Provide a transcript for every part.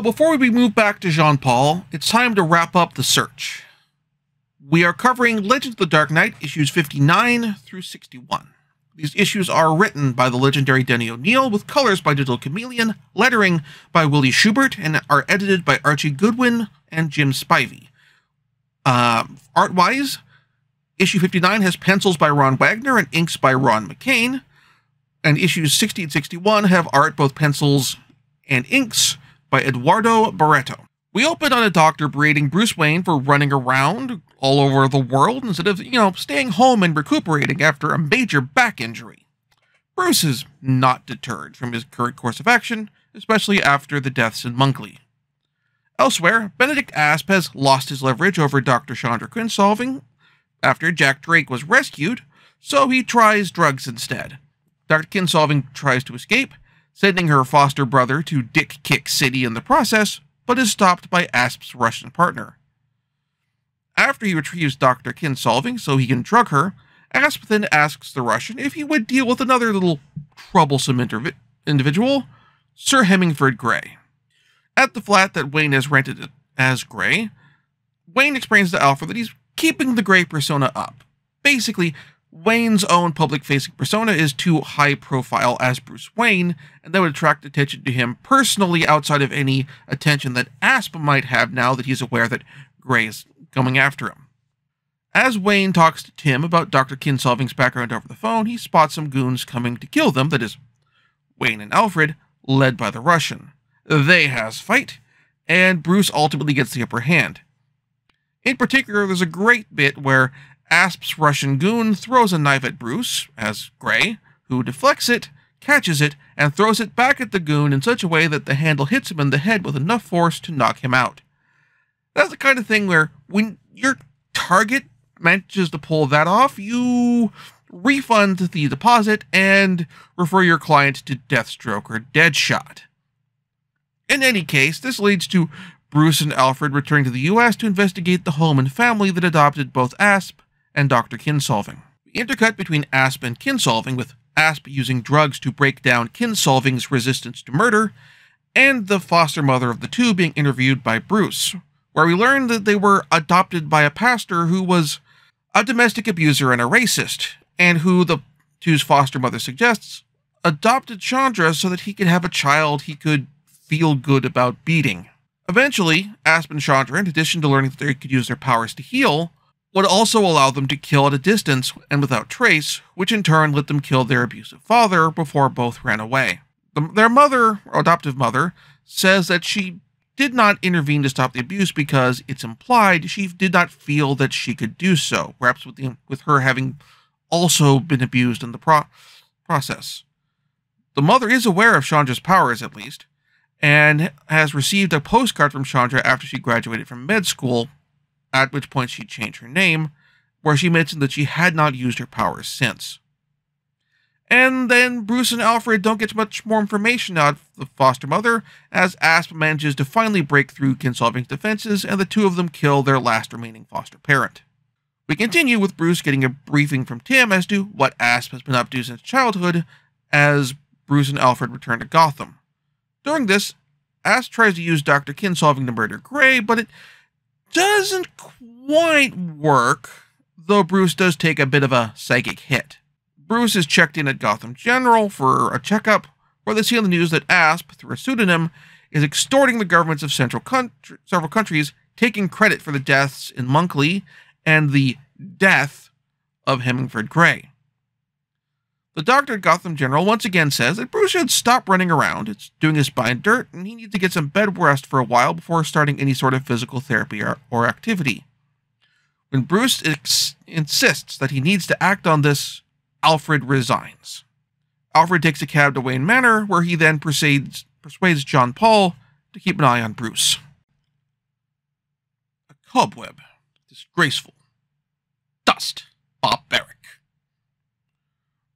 Well, before we move back to Jean Paul, it's time to wrap up the search. We are covering Legends of the Dark Knight issues 59 through 61. These issues are written by the legendary Denny O'Neil with colors by Digital Chameleon, lettering by Willie Schubert, and are edited by Archie Goodwin and Jim Spivey. Uh, art wise, issue 59 has pencils by Ron Wagner and inks by Ron McCain, and issues 60 and 61 have art, both pencils and inks, by Eduardo Barreto. We open on a doctor berating Bruce Wayne for running around all over the world instead of, you know, staying home and recuperating after a major back injury. Bruce is not deterred from his current course of action, especially after the deaths in Monkley. Elsewhere, Benedict Asp has lost his leverage over Dr. Shondra Kinsolving after Jack Drake was rescued, so he tries drugs instead. Dr. Kinsolving tries to escape, sending her foster brother to Dick Kick City in the process, but is stopped by Asp's Russian partner. After he retrieves Dr. Kinsolving so he can drug her, Asp then asks the Russian if he would deal with another little troublesome individual, Sir Hemingford Grey. At the flat that Wayne has rented as Grey, Wayne explains to Alfred that he's keeping the Grey persona up. Basically, Wayne's own public facing persona is too high profile as Bruce Wayne, and that would attract attention to him personally outside of any attention that Asp might have now that he's aware that Grey is coming after him. As Wayne talks to Tim about Dr. Kinsolving's background over the phone, he spots some goons coming to kill them, that is, Wayne and Alfred, led by the Russian. They has fight, and Bruce ultimately gets the upper hand. In particular, there's a great bit where Asp's Russian goon throws a knife at Bruce, as Grey, who deflects it, catches it, and throws it back at the goon in such a way that the handle hits him in the head with enough force to knock him out. That's the kind of thing where when your target manages to pull that off, you refund the deposit and refer your client to Deathstroke or Deadshot. In any case, this leads to Bruce and Alfred returning to the US to investigate the home and family that adopted both Asp and Dr. Kinsolving. We intercut between Asp and Kinsolving, with Asp using drugs to break down Kinsolving's resistance to murder, and the foster mother of the two being interviewed by Bruce, where we learn that they were adopted by a pastor who was a domestic abuser and a racist, and who the two's foster mother suggests adopted Shondra so that he could have a child he could feel good about beating. Eventually, Asp and Shondra, in addition to learning that they could use their powers to heal, would also allow them to kill at a distance and without trace, which in turn let them kill their abusive father before both ran away. The, their mother, or adoptive mother, says that she did not intervene to stop the abuse because it's implied she did not feel that she could do so, perhaps with, the, with her having also been abused in the pro- process. The mother is aware of Shondra's powers, at least, and has received a postcard from Shondra after she graduated from med school at which point she changed her name, where she mentioned that she had not used her powers since. And then Bruce and Alfred don't get much more information out of the foster mother, as Asp manages to finally break through Kinsolving's defenses, and the two of them kill their last remaining foster parent. We continue with Bruce getting a briefing from Tim as to what Asp has been up to since childhood, as Bruce and Alfred return to Gotham. During this, Asp tries to use Dr. Kinsolving to murder Grey, but it doesn't quite work, though Bruce does take a bit of a psychic hit. Bruce is checked in at Gotham General for a checkup, where they see on the news that Asp, through a pseudonym, is extorting the governments of central country, several countries, taking credit for the deaths in Monkley and the death of Hemingford Grey. The doctor at Gotham General once again says that Bruce should stop running around. It's doing his spine dirt, and he needs to get some bed rest for a while before starting any sort of physical therapy or, or activity. When Bruce insists that he needs to act on this, Alfred resigns. Alfred takes a cab to Wayne Manor, where he then persuades, persuades Jean Paul to keep an eye on Bruce. A cobweb, disgraceful, dust, barbaric.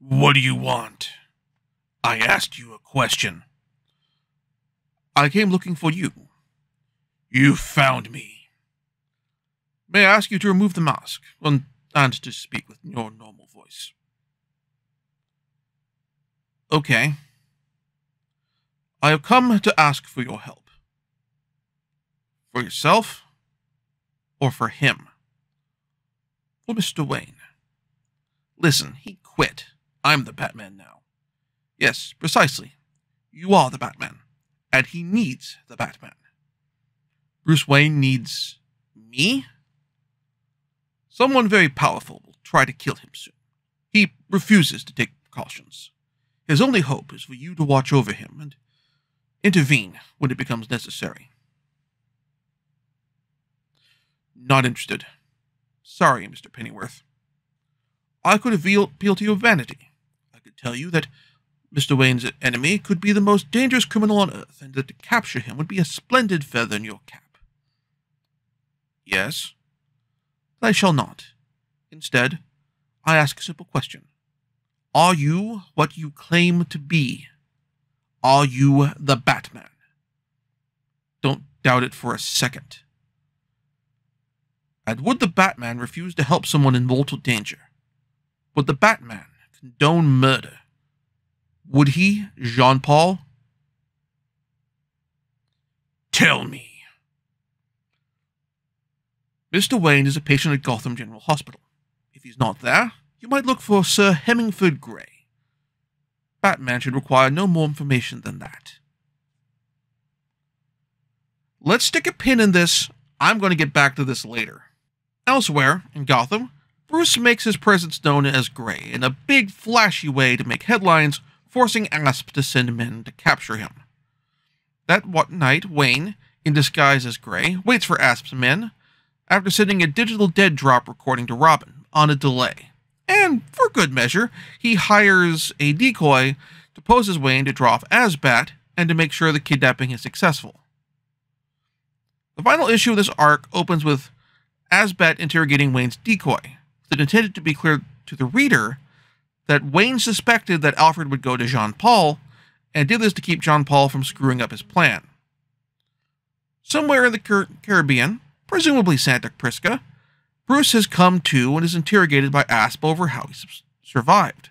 What do you want? I asked you a question. I came looking for you. You found me. May I ask you to remove the mask and, and to speak with your normal voice? Okay. I have come to ask for your help. For yourself or for him? For Mr. Wayne. Listen, he quit. I'm the Batman now. Yes, precisely. You are the Batman. And he needs the Batman. Bruce Wayne needs me? Someone very powerful will try to kill him soon. He refuses to take precautions. His only hope is for you to watch over him and intervene when it becomes necessary. Not interested. Sorry, Mr. Pennyworth. I could appeal, to your vanity. Tell you that Mr. Wayne's enemy could be the most dangerous criminal on earth, and that to capture him would be a splendid feather in your cap. Yes? I shall not. Instead, I ask a simple question. Are you what you claim to be? Are you the Batman? Don't doubt it for a second. And would the Batman refuse to help someone in mortal danger? Would the Batman condone murder? Would he, Jean Paul? Tell me. Mr. Wayne is a patient at Gotham General Hospital. If he's not there, you might look for Sir Hemingford Grey. Batman should require no more information than that. Let's stick a pin in this. I'm going to get back to this later. Elsewhere, in Gotham, Bruce makes his presence known as Grey in a big, flashy way to make headlines, forcing Asp to send men to capture him. That night, Wayne, in disguise as Grey, waits for Asp's men after sending a digital dead drop recording to Robin on a delay. And for good measure, he hires a decoy to pose as Wayne to draw off as Bat and to make sure the kidnapping is successful. The final issue of this arc opens with Asp interrogating Wayne's decoy. It intended to be clear to the reader that Wayne suspected that Alfred would go to Jean Paul and did this to keep Jean Paul from screwing up his plan. Somewhere in the Car- Caribbean, presumably Santa Prisca, Bruce has come to and is interrogated by Asp over how he survived.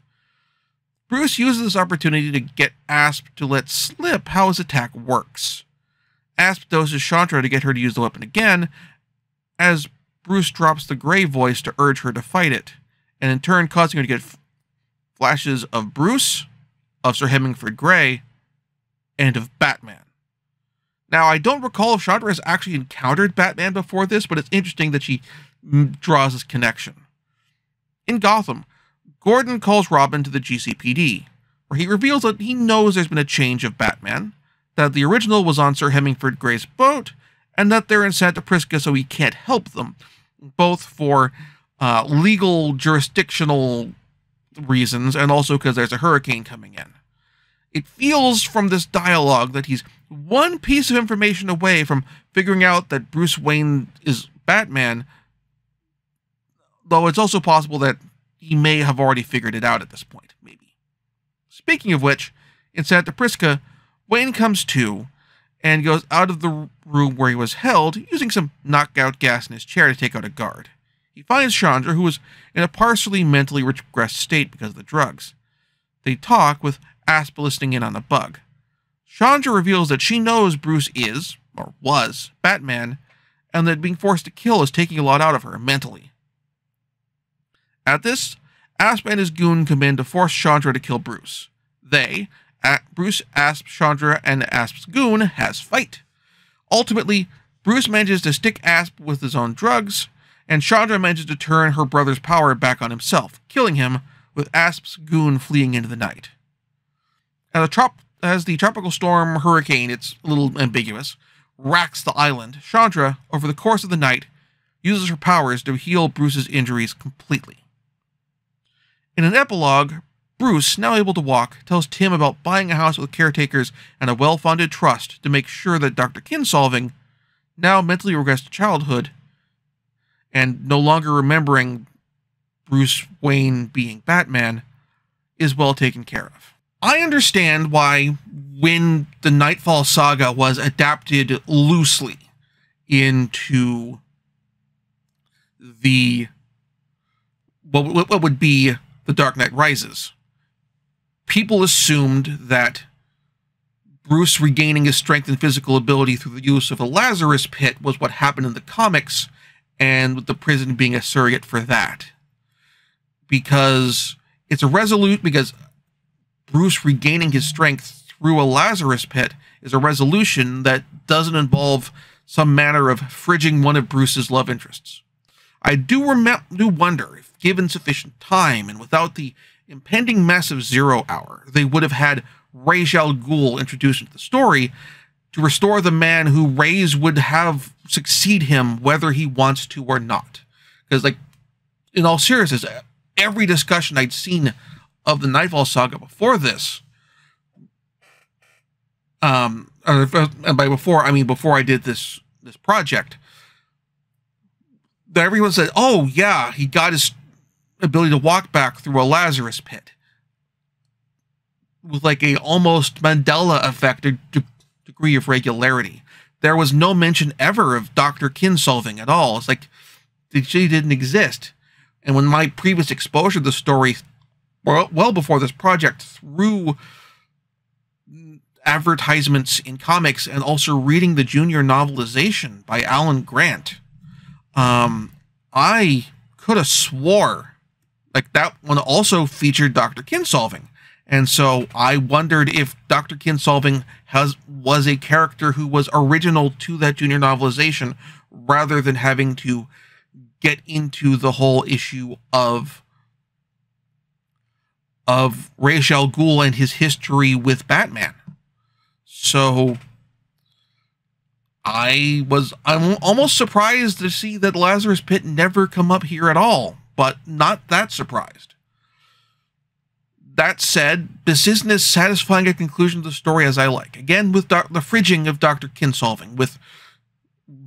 Bruce uses this opportunity to get Asp to let slip how his attack works. Asp doses Shondra to get her to use the weapon again, as Bruce drops the Grey voice to urge her to fight it, and in turn causing her to get flashes of Bruce, of Sir Hemingford Grey, and of Batman. Now, I don't recall if Shondra has actually encountered Batman before this, but it's interesting that she mm, draws this connection. In Gotham, Gordon calls Robin to the GCPD, where he reveals that he knows there's been a change of Batman, that the original was on Sir Hemingford Grey's boat, and that they're in Santa Prisca so he can't help them, both for uh, legal jurisdictional reasons and also because there's a hurricane coming in. It feels from this dialogue that he's one piece of information away from figuring out that Bruce Wayne is Batman though it's also possible that he may have already figured it out at this point, maybe. Speaking of which, in Santa Prisca, Wayne comes to and goes out of the room where he was held, using some knockout gas in his chair to take out a guard. He finds Shondra, who is in a partially mentally regressed state because of the drugs. They talk, with Asp listening in on the bug. Shondra reveals that she knows Bruce is, or was, Batman, and that being forced to kill is taking a lot out of her mentally. At this, Asp and his goon come in to force Shondra to kill Bruce. They, Bruce, Asp, Shondra, and Asp's goon has fight. Ultimately, Bruce manages to stick Asp with his own drugs, and Shondra manages to turn her brother's power back on himself, killing him with Asp's goon fleeing into the night. As, trop- as the tropical storm hurricane, it's a little ambiguous, racks the island, Shondra, over the course of the night, uses her powers to heal Bruce's injuries completely. In an epilogue, Bruce, now able to walk, tells Tim about buying a house with caretakers and a well funded trust to make sure that Dr. Kinsolving, now mentally regressed to childhood, and no longer remembering Bruce Wayne being Batman, is well taken care of. I understand why, when the Knightfall saga was adapted loosely into the what, what would be the Dark Knight Rises. People assumed that Bruce regaining his strength and physical ability through the use of a Lazarus pit was what happened in the comics, and with the prison being a surrogate for that. Because it's a resolute, because Bruce regaining his strength through a Lazarus pit is a resolution that doesn't involve some manner of fridging one of Bruce's love interests. I do, do wonder if, given sufficient time and without the impending massive Zero Hour, they would have had Ra's al Ghul introduced into the story to restore the man who Ra's would have succeed him whether he wants to or not. Because, like, in all seriousness, every discussion I'd seen of the Knightfall saga before this, um, and by before I mean before I did this this project, everyone said, "Oh yeah, he got his ability to walk back through a Lazarus pit." with like a almost Mandela effect degree of regularity. There was no mention ever of Dr. Kinsolving at all. It's like she didn't exist. And when my previous exposure to the story, well, well before this project, through advertisements in comics and also reading the junior novelization by Alan Grant, um, I could have swore like that one also featured Dr. Kinsolving. And so I wondered if Dr. Kinsolving has was a character who was original to that junior novelization rather than having to get into the whole issue of of Ra's al Ghul and his history with Batman. So I was I'm almost surprised to see that Lazarus Pit never come up here at all, but not that surprised that said, this isn't as satisfying a conclusion to the story as I like. Again, with doc- the fridging of Dr. Kinsolving, with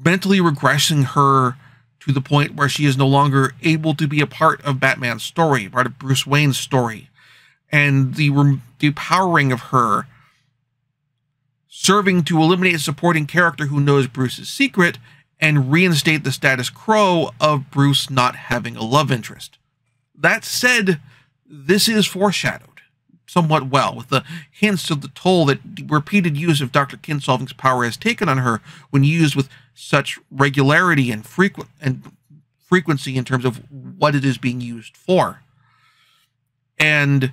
mentally regressing her to the point where she is no longer able to be a part of Batman's story, part of Bruce Wayne's story, and the re- depowering of her serving to eliminate a supporting character who knows Bruce's secret and reinstate the status quo of Bruce not having a love interest. That said, this is foreshadowed somewhat well, with the hints of the toll that repeated use of Dr. Kinsolving's power has taken on her when used with such regularity and frequent and frequency in terms of what it is being used for. And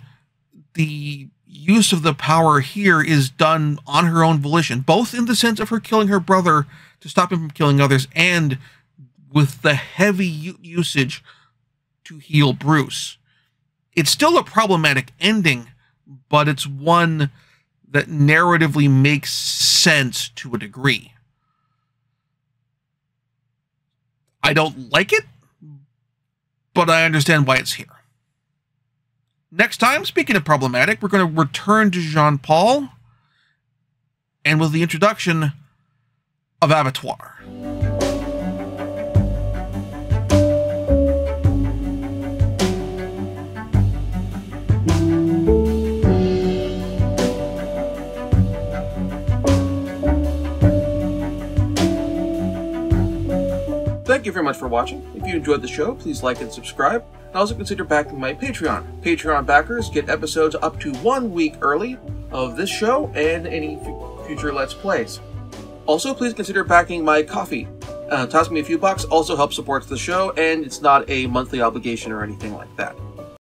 the use of the power here is done on her own volition, both in the sense of her killing her brother to stop him from killing others, and with the heavy usage to heal Bruce it's still a problematic ending, but it's one that narratively makes sense to a degree. I don't like it, but I understand why it's here. Next time, speaking of problematic, we're going to return to Jean Paul and with the introduction of Abattoir. Thank you very much for watching. If you enjoyed the show, please like and subscribe. And also consider backing my Patreon. Patreon backers get episodes up to one week early of this show and any future Let's Plays. Also, please consider backing my Ko-fi. Uh, toss me a few bucks also helps support the show, and it's not a monthly obligation or anything like that.